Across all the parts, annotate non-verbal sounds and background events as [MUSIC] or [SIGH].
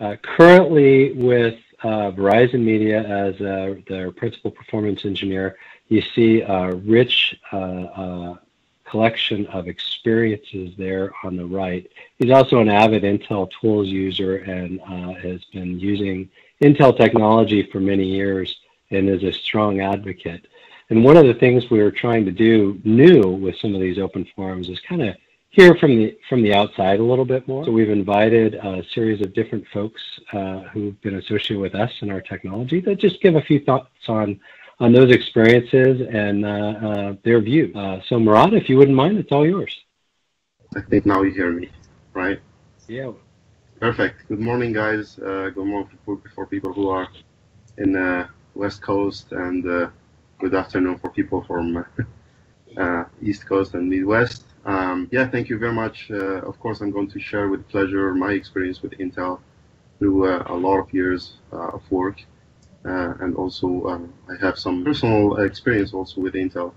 uh, currently with uh, Verizon Media as uh, their principal performance engineer. You see a rich collection of experiences there on the right. He's also an avid Intel tools user and has been using Intel technology for many years and is a strong advocate. And one of the things we were trying to do new with some of these open forums is kind of hear from the from the outside a little bit more. So we've invited a series of different folks uh, who've been associated with us and our technology that just give a few thoughts on on those experiences and uh, uh, their view. Uh, so Murad, if you wouldn't mind, it's all yours. I think now you hear me, right? Yeah. Perfect. Good morning, guys. Uh, good morning for, people who are in the West Coast, and uh, good afternoon for people from [LAUGHS] East Coast and Midwest. Um, yeah, thank you very much. Uh, of course, I'm going to share with pleasure my experience with Intel through uh, a lot of years uh, of work. Uh, and also, um, I have some personal experience also with Intel,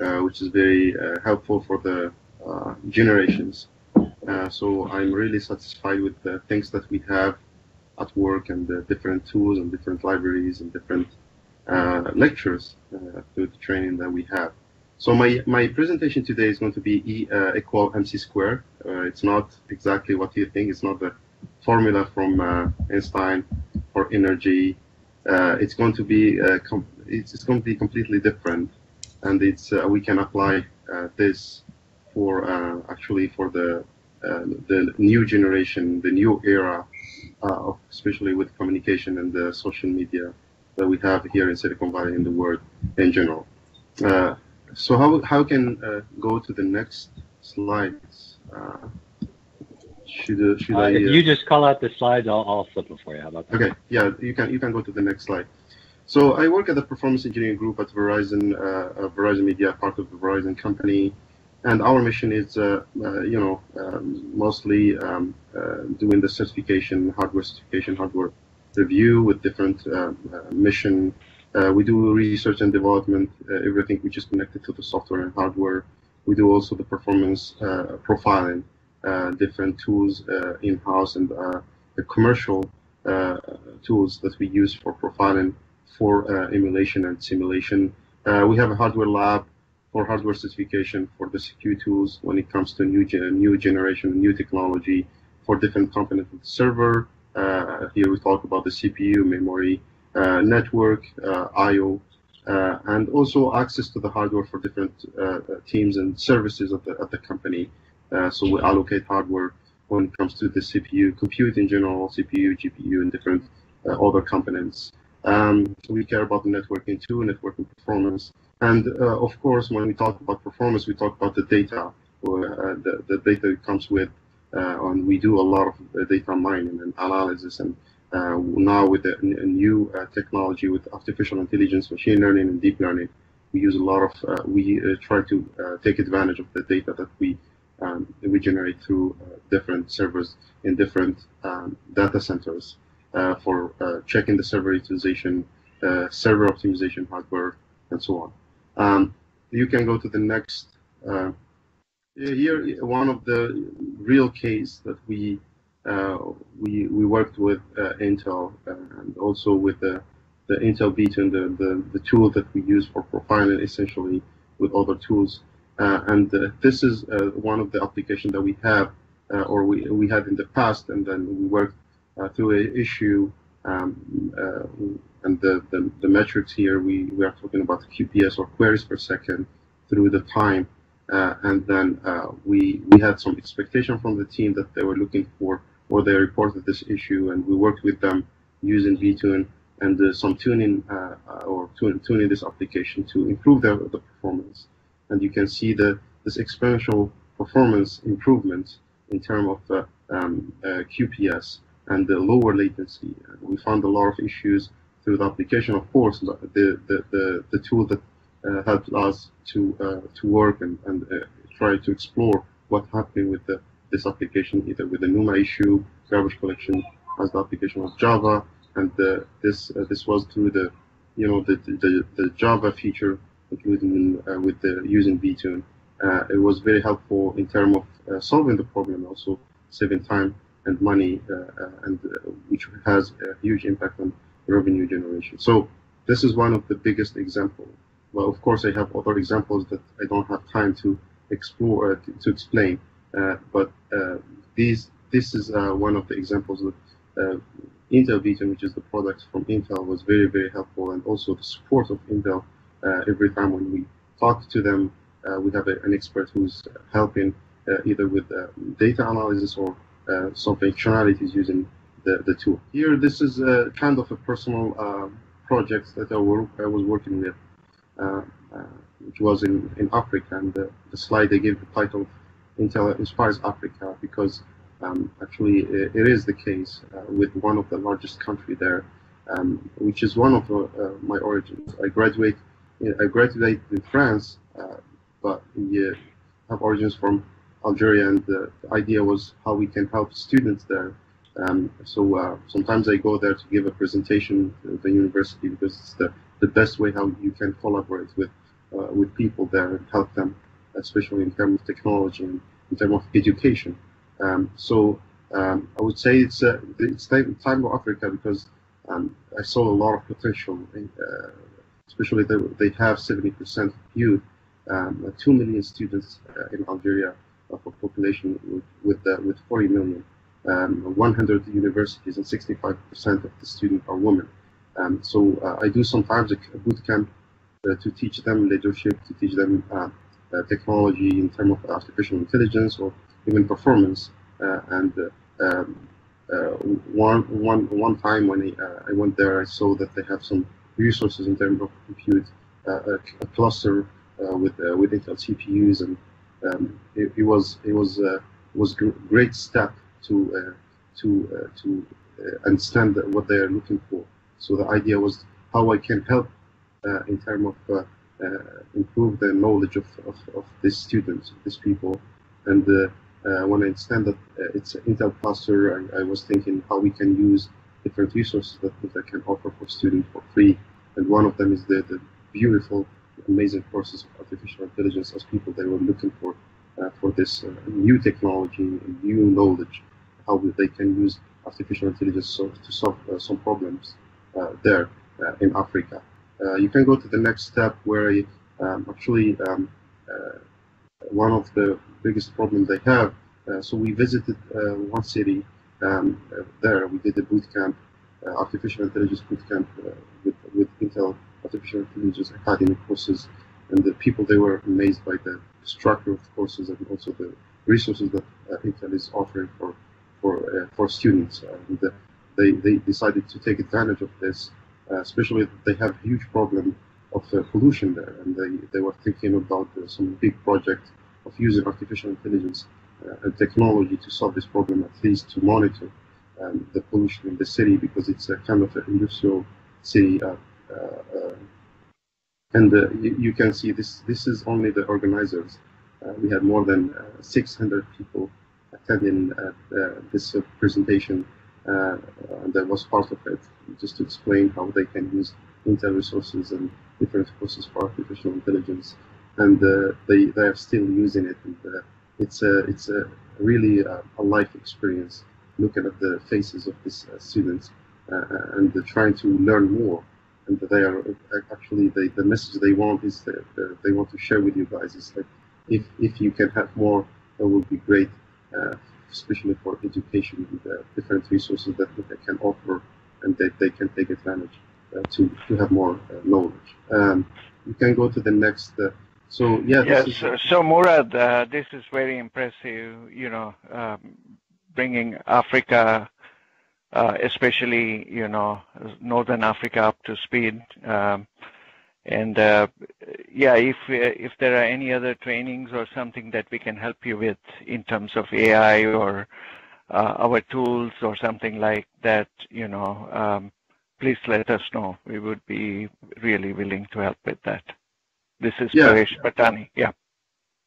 uh, which is very uh, helpful for the generations. so I'm really satisfied with the things that we have at work and the different tools and different libraries and different lectures through the training that we have. So my, my presentation today is going to be E uh, equal mc squared. Uh, it's not exactly what you think. It's not the formula from uh, Einstein for energy. Uh, it's going to be uh, it's, it's, going to be completely different, and it's uh, we can apply this for actually for the the new generation, the new era, of, especially with communication and the social media that we have here in Silicon Valley and the world in general. So how, how can uh, go to the next slides? Uh, should, uh, should I, if you just call out the slides, I'll, I'll flip them for you. How about that? Okay, yeah, you can you can go to the next slide. So I work at the performance engineering group at Verizon, uh, Verizon Media, part of the Verizon company, and our mission is, uh, uh, you know, um, mostly um, uh, doing the certification, hardware certification, hardware review with different mission uh, we do research and development, uh, everything which is connected to the software and hardware. We do also the performance uh, profiling, uh, different tools uh, in-house and the commercial tools that we use for profiling for emulation and simulation. we have a hardware lab for hardware certification for the CQ tools when it comes to new new generation, new technology for different components of the server. here we talk about the CPU, memory, uh, network, uh, I/O, uh, and also access to the hardware for different teams and services at the at the company. so we allocate hardware when it comes to the CPU, compute in general, CPU, GPU, and different other components. Um, we care about the networking too, networking performance. And uh, of course, when we talk about performance, we talk about the data, or, uh, the, the data that comes with, uh, and we do a lot of data mining and analysis and uh, now with a, new uh, technology with artificial intelligence, machine learning, and deep learning, we use a lot of, uh, we try to take advantage of the data that we um, we generate through different servers in different um, data centers for checking the server utilization, server optimization hardware, and so on. Um, you can go to the next. Uh, here, one of the real case that we uh, we we worked with uh, Intel and also with the the Intel vTune, the, the the tool that we use for profiling, essentially with other tools. Uh, and this is one of the applications that we have, or we we had in the past, and then we worked through an issue um, uh, and the, the, the, metrics here, we, we are talking about QPS or queries per second through the time. Uh, and then uh, we, we had some expectation from the team that they were looking for or they reported this issue, and we worked with them using vTune and uh, some tuning uh, uh or tuning this application to improve the, the performance. And you can see the this exponential performance improvement in terms of uh, um, uh, QPS and the lower latency. We found a lot of issues through the application, of course, the the the, the tool that uh, helped us to to work and, and try to explore what happened with the this application either with the NUMA issue, garbage collection, as the application of Java, and uh, this uh, this was through the you know the the, the Java feature, including uh, with the using vTune. Uh, it was very helpful in terms of uh, solving the problem, also saving time and money, and which has a huge impact on revenue generation. So this is one of the biggest examples. Well, of course, I have other examples that I don't have time to explore to, explain, Uh, but uh, these this is uh, one of the examples that uh, Intel vTune, which is the product from Intel, was very very helpful, and also the support of Intel every time when we talk to them, we have a, an expert who's helping either with data analysis or some functionalities using the, the tool. Here, this is a kind of a personal uh, project that I, work, I was working with, uh, uh, which was in, in Africa. And the, the slide they gave the title Intel Inspires Africa because um, actually it, it is the case uh, with one of the largest country there, um, which is one of uh, my origins. I graduate, I graduated in France, but we have origins from Algeria, and the, the idea was how we can help students there um, so uh, sometimes I go there to give a presentation to the university because it's the, the best way how you can collaborate with uh, with people there and help them, especially in terms of technology and in terms of education. Um, so um, I would say it's uh, it's time, time for Africa because um, I saw a lot of potential, in, uh, especially they, they have 70% youth, um, 2 million students uh, in Algeria of a population with with, uh, with 40 million um, 100 universities and 65% of the students are women. Um, so uh, I do sometimes a, boot camp uh, to teach them leadership, to teach them uh, uh technology in terms of artificial intelligence or even performance. Uh, and uh, um, one, one, one time when I, I went there, I saw that they have some resources in terms of compute, a, a, cluster with with Intel CPUs, and um, it, it, was it was was a great step to uh, to uh, to uh, understand what they are looking for. So the idea was how I can help in terms of improve the knowledge of, of, of these students, these people, and when I understand that it's an Intel cluster, I, I was thinking how we can use different resources that I can offer for students for free. And one of them is the, the beautiful, amazing courses of artificial intelligence as people they were looking for uh, for this uh, new technology, new knowledge how they can use artificial intelligence to solve uh, some problems uh, there uh, in Africa. You can go to the next step where um, actually um, one of the biggest problems they have. so we visited one city um, there. We did a boot camp, artificial intelligence boot camp with, with Intel Artificial Intelligence Academy courses and the people they were amazed by the structure of the courses and also the resources that uh, Intel is offering for for uh, for students, and uh, they they decided to take advantage of this. Uh, especially, they have huge problem of pollution there, and they they were thinking about some big project of using artificial intelligence and technology to solve this problem, at least to monitor um, the pollution in the city because it's a kind of an industrial city. Uh, uh, and uh, you, you, can see this. This is only the organizers. we had more than 600 people attending uh, uh, this uh, presentation Uh, that was part of it, just to explain how they can use Intel resources and different courses for artificial intelligence, and uh, they they are still using it. And, uh, it's a it's a really a life experience looking at the faces of these students and trying to learn more and they are actually they, the message they want is that uh, they want to share with you guys is that if if you can have more that would be great uh, especially for education and the different resources that they can offer and that they can take advantage uh, to, to have more uh, knowledge. Um, you can go to the next. so yeah. Yes. Is, so Murad, this is very impressive. You know, um, bringing Africa uh, especially you know northern Africa up to speed. Um, and uh, yeah, if if there are any other trainings or something that we can help you with in terms of AI or uh, our tools or something like that, you know, um, please let us know. We would be really willing to help with that. This is yeah. Paresh Patani. Yeah.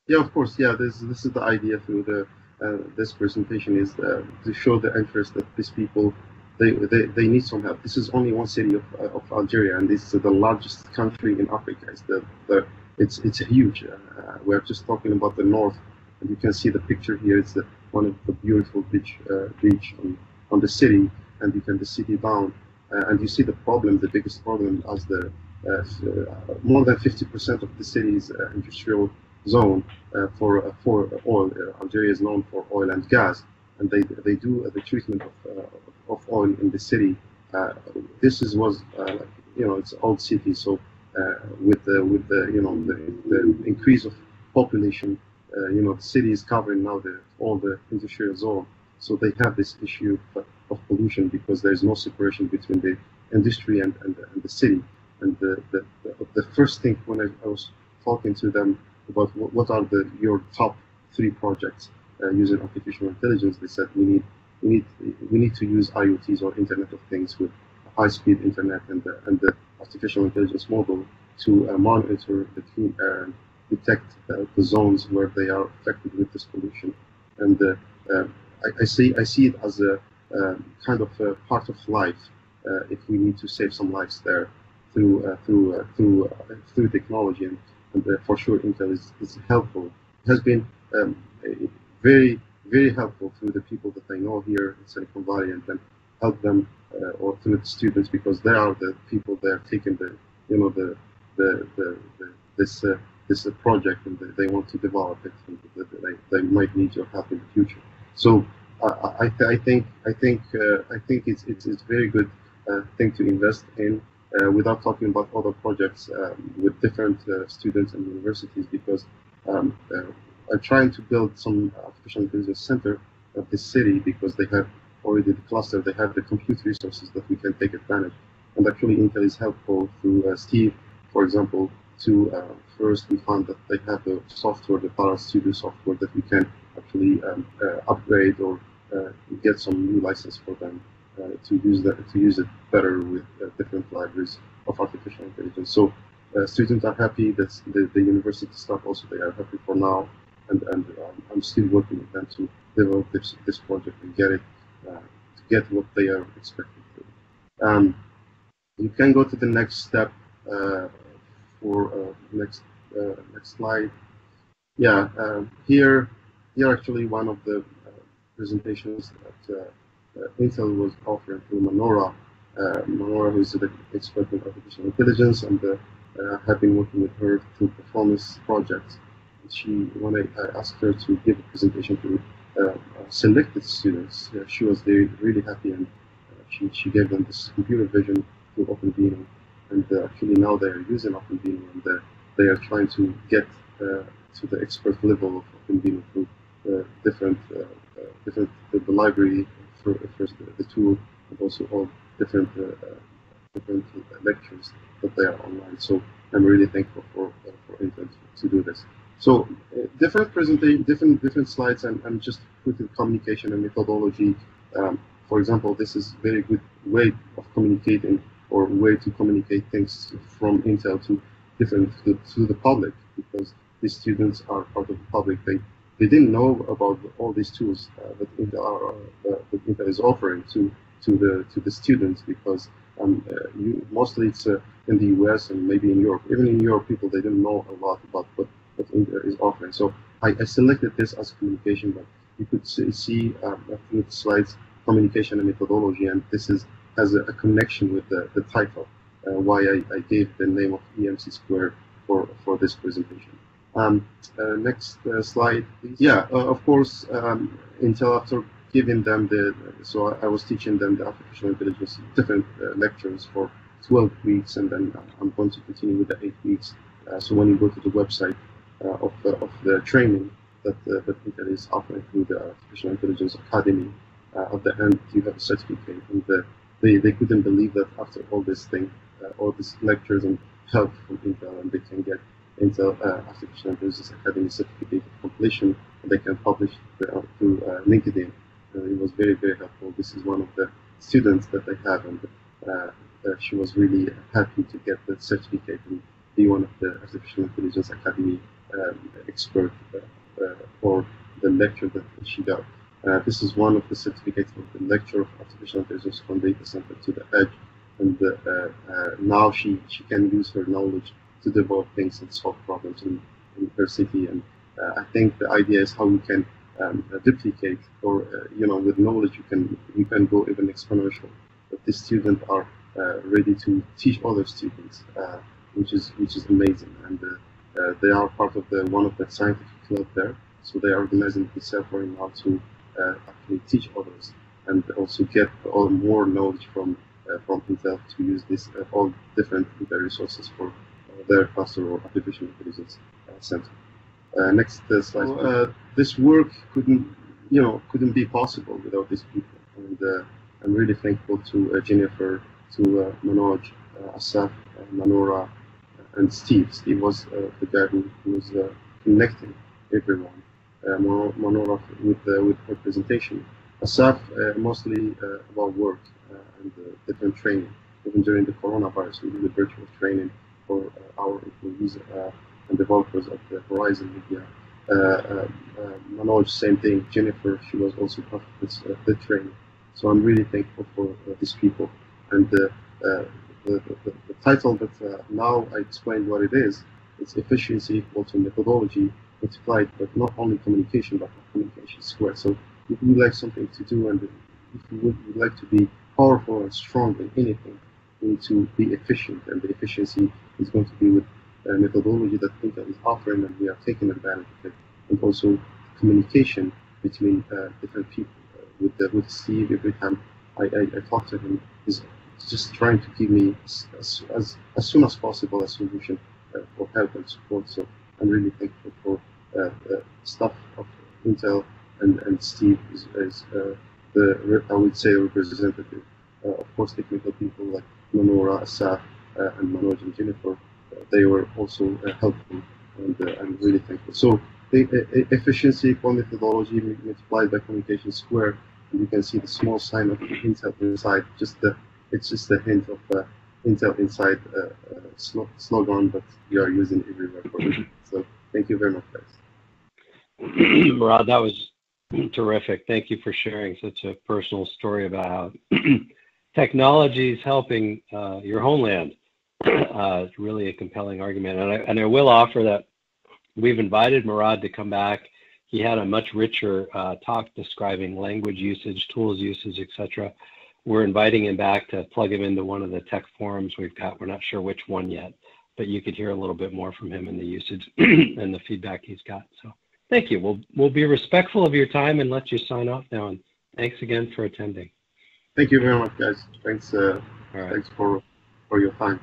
Yeah, of course. Yeah, this this is the idea through the uh, this presentation is uh, to show the interest that these people they, they, they need some help. This is only one city of, uh, of Algeria, and this is the largest country in Africa. It's the, the it's it's huge. Uh, we're just talking about the north, and you can see the picture here. It's the one of the beautiful beach uh, beach on, on the city, and you can the city down, uh, and you see the problem, the biggest problem as the uh, uh, more than 50% of the city's industrial zone for for oil. Algeria is known for oil and gas, and they they do the treatment of uh, of oil in the city. Uh, this is was uh, you know it's old city, so with the with the you know the, the increase of population uh, you know, the city is covering now the, all the industrial zone. So they have this issue of, of pollution because there's no separation between the industry and, and, and the city. And the, the, the, first thing when I, I was talking to them about what, what are the your top three projects uh, using artificial intelligence, they said we need we need we need to use IoTs or Internet of Things with high-speed internet and the, and the artificial intelligence model to uh, monitor the uh, detect uh, the zones where they are affected with this pollution. And uh, uh, I, I, see I see it as a kind of a part of life if we need to save some lives there through through through through technology and, and for sure Intel is, is helpful. It has been um, very very helpful through the people that I know here in Silicon Valley and then help them uh, or through the students because they are the people that are taking the you know the the, the, the this uh, this a project and they, want to develop it and they, they might need your help in the future. So uh, I, I think I think uh, I think it's it's, it's very good uh, thing to invest in uh, without talking about other projects um, with different uh, students and universities because um, uh, I'm trying to build some artificial intelligence center of the city because they have already the cluster, they have the compute resources that we can take advantage. And actually Intel is helpful through Steve, for example, to uh, first we found that they have the software, the Parallel Studio software that we can actually um, uh, upgrade or uh, get some new license for them uh, to use that to use it better with uh, different libraries of artificial intelligence. So uh, students are happy. That the, the university staff also they are happy for now, and and um, I'm still working with them to develop this this project and get it to get what they are expecting to. Um, you can go to the next step for uh, next uh, next slide. Yeah, um, here here actually one of the uh, presentations that Intel was offering through Manora. Manora, who is an expert in artificial intelligence, and have been working with her through performance projects. She when I, I asked her to give a presentation to uh, selected students. Uh, she was really happy and uh, she, she gave them this computer vision through OpenVINO and uh, actually now they're using OpenVINO and uh, they are trying to get uh, to the expert level of OpenVINO through different different the, the library for, first the, the, tool and also all different different lectures that they are online. So I'm really thankful for for Intel to do this. So uh, different presentation, different different slides, and I'm just putting communication and methodology. Um, for example, this is very good way of communicating or way to communicate things from Intel to different to, to the public because these students are part of the public. They they didn't know about all these tools uh, that Intel are, uh, that Intel is offering to to the to the students because um, uh, you, mostly it's uh, in the US and maybe in Europe. Even in Europe, people they didn't know a lot about what Intel is offering. So I, I selected this as communication, but you could see, see um, through the slides communication and methodology, and this is has a, a connection with the, the title, uh, why I, I, gave the name of EMC Square for, for this presentation. Um, uh, next uh, slide, please. Yeah, uh, of course, um, Intel after giving them the, so I, I, was teaching them the artificial intelligence, different uh, lectures for 12 weeks, and then I'm going to continue with the eight weeks. Uh, so when you go to the website of, the, of the training that, that Intel is offering through the Artificial Intelligence Academy, at the end you have a certificate, and the they, they couldn't believe that after all this thing, uh, all these lectures and help from Intel, and they can get Intel uh, Artificial Intelligence Academy certificate of completion, and they can publish uh, through uh, LinkedIn. Uh, it was very, very helpful. This is one of the students that I have, and uh, she was really happy to get the certificate and be one of the Artificial Intelligence Academy um, expert for the lecture that she got. Uh, this is one of the certificates of the lecture of artificial intelligence from data center to the edge. And uh, uh, now she, she can use her knowledge to develop things and solve problems in, in her city. And uh, I think the idea is how we can um, duplicate or uh, you know with knowledge you can you can go even exponential. But the students are uh, ready to teach other students, uh, which is which is amazing, and uh, they are part of the one of the scientific club there. So they are organizing this effort now to uh, actually teach others and also get all more knowledge from uh, from Intel to use this uh, all different resources for their cluster or artificial intelligence center. Uh, next uh, slide. Uh, this work couldn't, you know, couldn't be possible without these people, and I'm really thankful to Jennifer, to Manoj, Asaf, Manora, and Steve. Steve was uh, the guy who, who was uh, connecting everyone. Uh, Manora with with her presentation. Asaf mostly about work and different training. Even during the coronavirus, we did a virtual training for our employees and developers of the Verizon Media. Uh, uh, uh, Manoj, same thing. Jennifer, she was also part of this the training. So I'm really thankful for these people. And the, the, the, title that now I explained what it is, it's efficiency equal to methodology multiplied, but not only communication, but communication squared. So if you like something to do and if you would, like to be powerful and strong in anything, you need to be efficient, and the efficiency is going to be with uh, methodology that Intel is offering, and we are taking advantage of it. And also communication between uh, different people. Uh, with the, with Steve, every time I, I, I talk to him, he's just trying to give me as, as, as soon as possible a solution uh, for help and support. So I'm really thankful for uh, the staff of Intel and, and Steve is, is uh, the, I would say, representative. of course, technical people like Manora, Asaf, and Manoj and Jennifer they were also uh, helpful, and uh, I'm really thankful. So the efficiency equal methodology multiplied by communication square, and you can see the small sign of Intel inside. Just the it's just a hint of uh, Intel inside uh, slogan, but we are using everywhere for it. So thank you very much, guys. [CLEARS THROAT] Rod, that was [CLEARS THROAT] terrific. Thank you for sharing such a personal story about how [CLEARS THROAT] technology is helping uh, your homeland uh, it's really a compelling argument. And I, and I will offer that we've invited Murad to come back. He had a much richer uh, talk describing language usage, tools usage, etc. We're inviting him back to plug him into one of the tech forums we've got. We're not sure which one yet, but you could hear a little bit more from him in the usage [CLEARS THROAT] and the feedback he's got. So thank you. We'll, we'll be respectful of your time and let you sign off now. And thanks again for attending. Thank you very much, guys. Thanks, uh, right. thanks for, for your time.